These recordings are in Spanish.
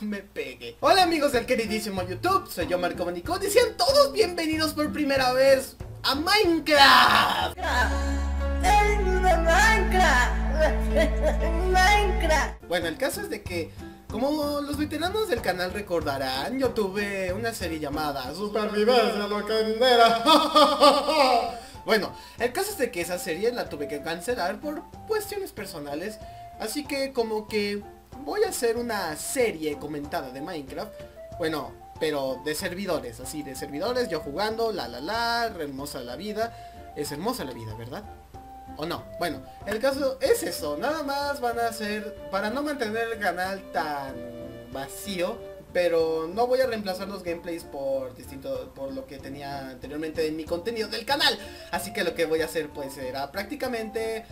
me pegue. Hola amigos del queridísimo YouTube, soy yo Marco Manicón y sean todos bienvenidos por primera vez a Minecraft. Minecraft. Bueno, el caso es de que, como los veteranos del canal recordarán, yo tuve una serie llamada Supervivencia Locandera. bueno, el caso es de que esa serie la tuve que cancelar por cuestiones personales, así que como que voy a hacer una serie comentada de Minecraft. Bueno, pero de servidores, así, de servidores, yo jugando, la la la, hermosa la vida. Es hermosa la vida, ¿verdad? ¿O no? Bueno, el caso es eso, nada más van a hacer, para no mantener el canal tan vacío, pero no voy a reemplazar los gameplays por distinto, por lo que tenía anteriormente en mi contenido del canal. Así que lo que voy a hacer pues será prácticamente,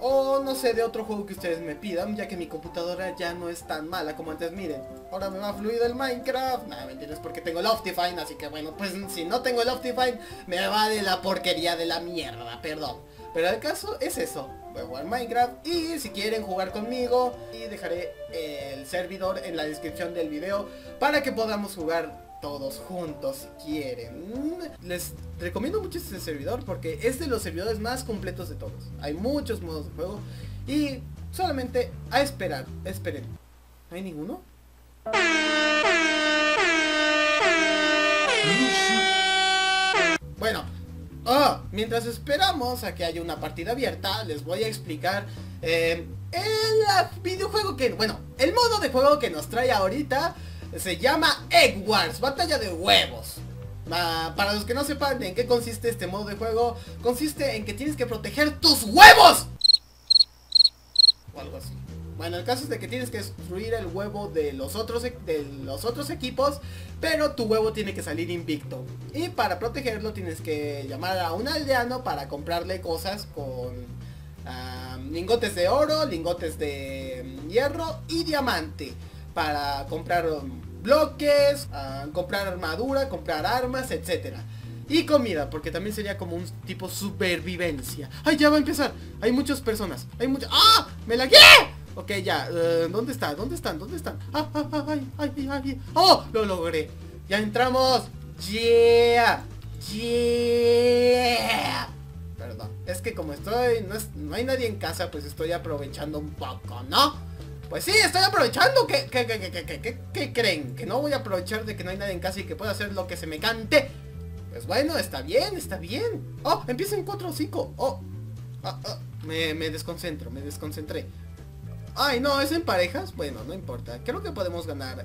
o no sé, de otro juego que ustedes me pidan, ya que mi computadora ya no es tan mala como antes, miren. Ahora me va fluido el Minecraft, nada, me entiendes, porque tengo el Optifine, así que bueno, pues si no tengo el Optifine, me va de la porquería de la mierda, perdón. Pero el caso es eso. Voy a jugar Minecraft y si quieren jugar conmigo y dejaré el servidor en la descripción del video para que podamos jugar todos juntos si quieren. Les recomiendo mucho este servidor porque es de los servidores más completos de todos. Hay muchos modos de juego y solamente a esperar. Esperen. ¿No hay ninguno? Bueno, Oh, mientras esperamos a que haya una partida abierta, les voy a explicar eh, el videojuego que, bueno, el modo de juego que nos trae ahorita se llama Egg Wars, batalla de huevos. Ah, para los que no sepan en qué consiste este modo de juego, consiste en que tienes que proteger tus huevos. O algo así. Bueno, el caso es de que tienes que destruir el huevo de los otros e, de los otros equipos, pero tu huevo tiene que salir invicto. Y para protegerlo tienes que llamar a un aldeano para comprarle cosas con lingotes de oro, lingotes de hierro y diamante. Para comprar bloques, comprar armadura, comprar armas, etcétera. Y comida, porque también sería como un tipo supervivencia. ¡Ay, ya va a empezar! Hay muchas personas. Hay muchas... ¡Ah! ¡Me la guié! Ok, ya. Uh, ¿Dónde está? ¿Dónde están? ¿Dónde están? ¡Ah, ah, ah, ay, ay, ay! ¡Oh! Lo logré. Ya entramos. ¡Yeah! ¡Yeah! Perdón. Es que como estoy... No, es, no hay nadie en casa, pues estoy aprovechando un poco, ¿no? Pues sí, estoy aprovechando. ¿Qué, qué, qué, qué, qué, qué, qué creen? ¿Que no voy a aprovechar de que no hay nadie en casa y que puedo hacer lo que se me cante? Pues bueno, está bien, está bien. ¡Oh! Empieza en 4 o 5. ¡Oh! Ah, ah, me, me desconcentro, me desconcentré. Ay, no, es en parejas. Bueno, no importa. Creo que podemos ganar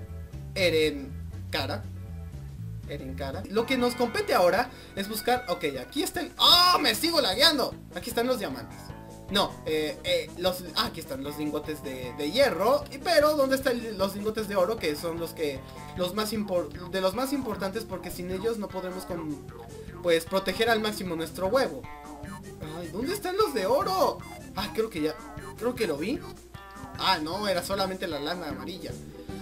Eren cara. Eren cara. Lo que nos compete ahora es buscar... Ok, aquí está el... ¡Oh! Me sigo lagueando. Aquí están los diamantes. No, eh, eh, los... Ah, aquí están los lingotes de, hierro. Pero, ¿dónde están los lingotes de oro? Que son los que... Los más de los más importantes porque sin ellos no podremos pues proteger al máximo nuestro huevo. Ay, ¿dónde están los de oro? Ah, creo que ya... Creo que lo vi. Ah, no, era solamente la lana amarilla.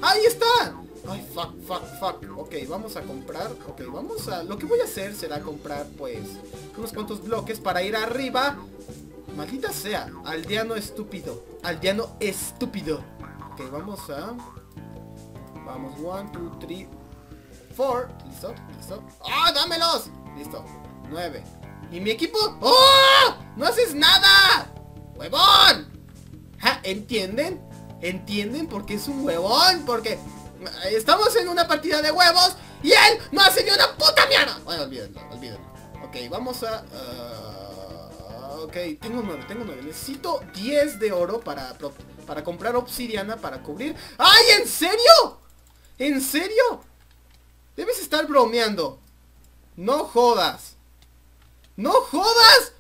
¡Ahí está! Ay, fuck, fuck, fuck. Ok, vamos a comprar. Ok, vamos a... Lo que voy a hacer será comprar, pues, unos cuantos bloques para ir arriba. Maldita sea. Aldeano estúpido. Aldeano estúpido. Ok, vamos a... Vamos, one, two, three, four. ¿Listo? ¿Listo? ¡Ah, dámelos! Listo. Nueve. ¿Y mi equipo? ¡Oh! ¡No haces nada! ¡Huevón! ¿Entienden? ¿Entienden? Porque es un huevón, porque estamos en una partida de huevos y él no hace ni una puta mierda. Bueno, olvídenlo, olvídenlo. Ok, vamos a... Uh, ok, tengo nueve, tengo nueve. Necesito 10 de oro para, para comprar obsidiana para cubrir... ¡Ay, en serio! ¿En serio? Debes estar bromeando. No jodas. ¡No jodas!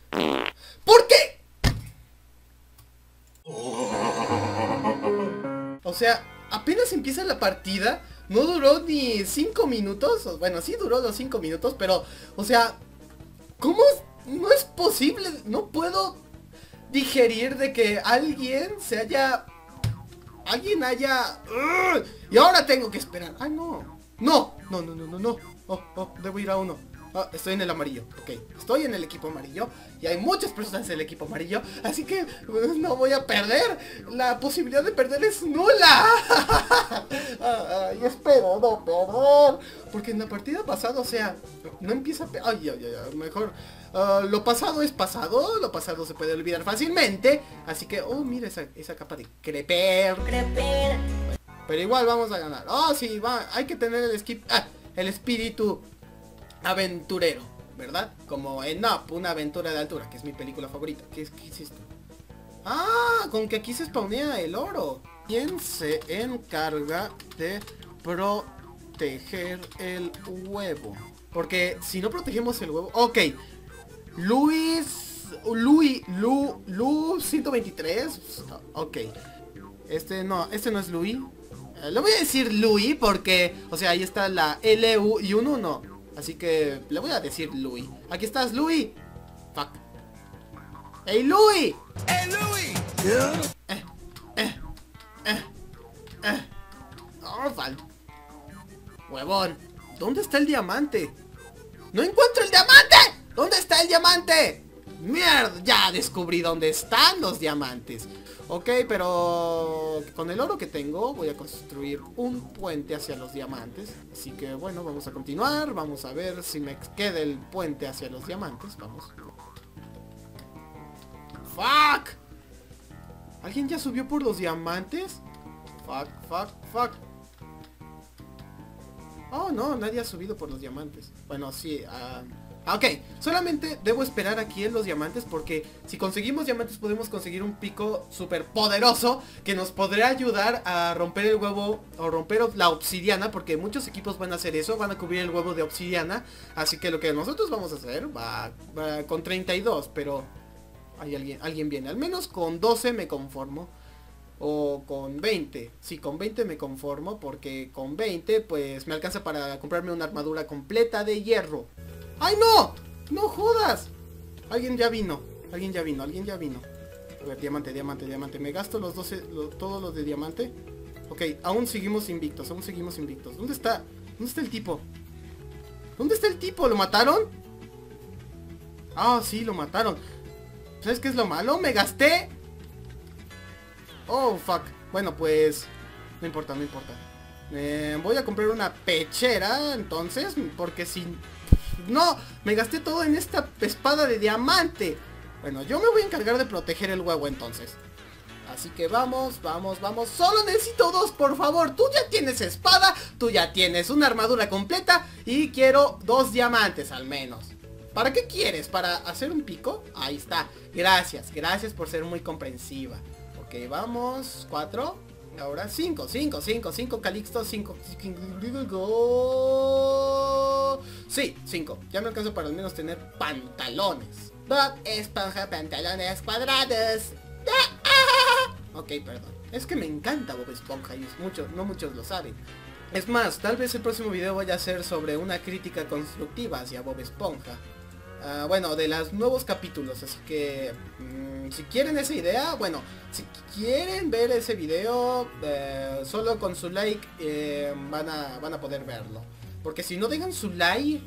¿Por qué? O sea, apenas empieza la partida, no duró ni 5 minutos. Bueno, sí duró los 5 minutos, pero, o sea, ¿cómo no es posible? No puedo digerir de que alguien se haya... Alguien haya... Y ahora tengo que esperar. Ay, no. No, no, no, no, no, no. Oh, oh, debo ir a uno. Oh, estoy en el amarillo, ok. Estoy en el equipo amarillo y hay muchas personas en el equipo amarillo, así que uh, no voy a perder. La posibilidad de perder es nula. ay, espero no perder. Porque en la partida pasada, o sea, no empieza a... Ay, ay, ay, mejor... Uh, lo pasado es pasado, lo pasado se puede olvidar fácilmente. Así que, oh, mira esa, esa capa de creper. Creper. Pero igual vamos a ganar. Oh, sí, va, hay que tener el skip... Ah, el espíritu aventurero, ¿verdad? Como en Up, una aventura de altura, que es mi película favorita. ¿Qué, qué es esto? Ah, con que aquí se spawnea el oro. ¿Quién se encarga de proteger el huevo? Porque si no protegemos el huevo... Ok. Luis... Luis... Lu... Lu 123. Ok. Este no, este no es Luis. Eh, le voy a decir Louis porque, o sea, ahí está la LU y un 1. Así que le voy a decir Louis. Aquí estás, Louis. Fuck. ¡Ey, Louis! ¡Ey, Louis! Eh, eh, eh, eh. Huevón. ¿Dónde está el diamante? ¡No encuentro el diamante! ¿Dónde está el diamante? ¡Mierda! Ya descubrí dónde están los diamantes. Ok, pero con el oro que tengo voy a construir un puente hacia los diamantes. Así que bueno, vamos a continuar. Vamos a ver si me queda el puente hacia los diamantes. Vamos. ¡Fuck! ¿Alguien ya subió por los diamantes? Fuck, fuck, fuck. Oh, no, nadie ha subido por los diamantes. Bueno, sí, uh, ok, solamente debo esperar aquí en los diamantes porque si conseguimos diamantes podemos conseguir un pico súper poderoso que nos podrá ayudar a romper el huevo o romper la obsidiana porque muchos equipos van a hacer eso, van a cubrir el huevo de obsidiana. Así que lo que nosotros vamos a hacer va, con 32, pero hay alguien, alguien viene. Al menos con 12 me conformo. O con 20. Sí, con 20 me conformo porque con 20 pues me alcanza para comprarme una armadura completa de hierro. ¡Ay, no! ¡No jodas! Alguien ya vino. Alguien ya vino. Alguien ya vino. A ver, diamante, diamante, diamante. Me gasto los 12, todos los de diamante. Ok, aún seguimos invictos. Aún seguimos invictos. ¿Dónde está? ¿Dónde está el tipo? ¿Dónde está el tipo? ¿Lo mataron? Ah, sí, lo mataron. ¿Sabes qué es lo malo? Me gasté. Oh, fuck. Bueno, pues... No importa, no importa. Eh, voy a comprar una pechera, entonces, porque si no, me gasté todo en esta espada de diamante. Bueno, yo me voy a encargar de proteger el huevo entonces. Así que vamos, vamos, vamos. Solo necesito dos, por favor. Tú ya tienes espada, tú ya tienes una armadura completa y quiero dos diamantes al menos. ¿Para qué quieres? ¿Para hacer un pico? Ahí está. Gracias, gracias por ser muy comprensiva. Ok, vamos. Cuatro. Ahora cinco, cinco, cinco, cinco Calixto, cinco. Sí, 5. Ya me alcanza para al menos tener pantalones. Bob Esponja pantalones cuadrados. Ok, perdón. Es que me encanta Bob Esponja y muchos, no muchos lo saben. Es más, tal vez el próximo video vaya a ser sobre una crítica constructiva hacia Bob Esponja. Uh, bueno, de los nuevos capítulos, así que mmm, si quieren esa idea, bueno, si quieren ver ese video, eh, solo con su like eh, van, a, van a poder verlo. Porque si no dejan su like,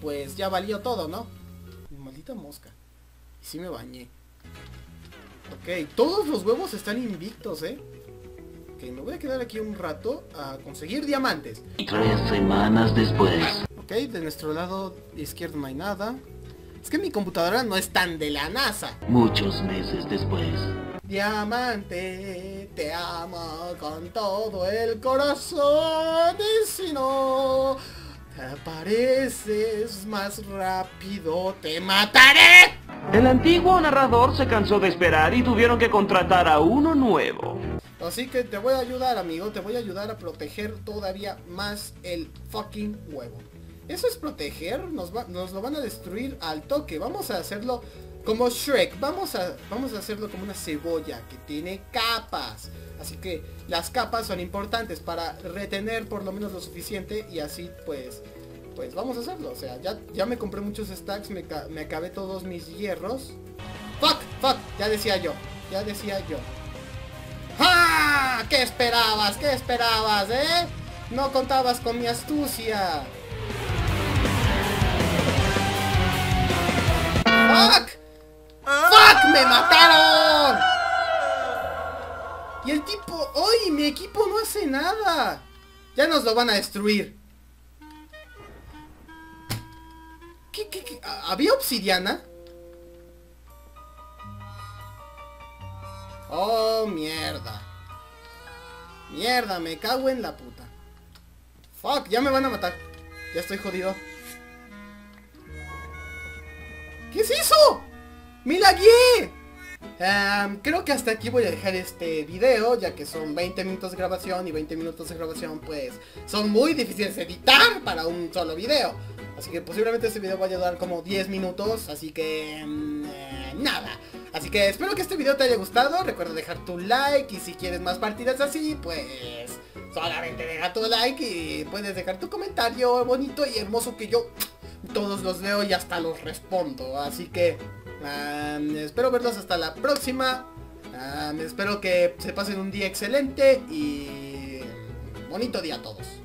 pues ya valió todo, ¿no? Maldita mosca. Y sí me bañé. Ok, todos los huevos están invictos, ¿eh? Ok, me voy a quedar aquí un rato a conseguir diamantes. Tres semanas después. Ok, de nuestro lado izquierdo no hay nada. Es que mi computadora no es tan de la NASA. Muchos meses después. Diamante, te amo con todo el corazón y si no apareces más rápido, te mataré. El antiguo narrador se cansó de esperar y tuvieron que contratar a uno nuevo. Así que te voy a ayudar, amigo, te voy a ayudar a proteger todavía más el fucking huevo. Eso es proteger, nos, nos lo van a destruir al toque. Vamos a hacerlo como Shrek, vamos a, vamos a hacerlo como una cebolla que tiene capas. Así que las capas son importantes para retener por lo menos lo suficiente y así pues pues vamos a hacerlo. O sea, ya, ya me compré muchos stacks, me, me acabé todos mis hierros. ¡Fuck! ¡Fuck! Ya decía yo, ya decía yo. ¡Ah! ¿Qué esperabas? ¿Qué esperabas, eh? No contabas con mi astucia. ¡Fuck! ¡Fuck! ¡Me mataron! Y el tipo... ¡Ay! Mi equipo no hace nada. Ya nos lo van a destruir. ¿Qué, qué, qué? ¿Había obsidiana? Oh, mierda. Mierda, me cago en la puta. Fuck, ya me van a matar. Ya estoy jodido. ¿Qué es eso? ¡Me lagué! Em, creo que hasta aquí voy a dejar este video, ya que son 20 minutos de grabación y 20 minutos de grabación pues son muy difíciles de editar para un solo video. Así que posiblemente este video vaya a durar como 10 minutos, así que... Em, eh, nada. Así que espero que este video te haya gustado, recuerda dejar tu like y si quieres más partidas así, pues solamente deja tu like y puedes dejar tu comentario bonito y hermoso que yo todos los leo y hasta los respondo. Así que espero verlos hasta la próxima. espero que se pasen un día excelente y bonito día a todos.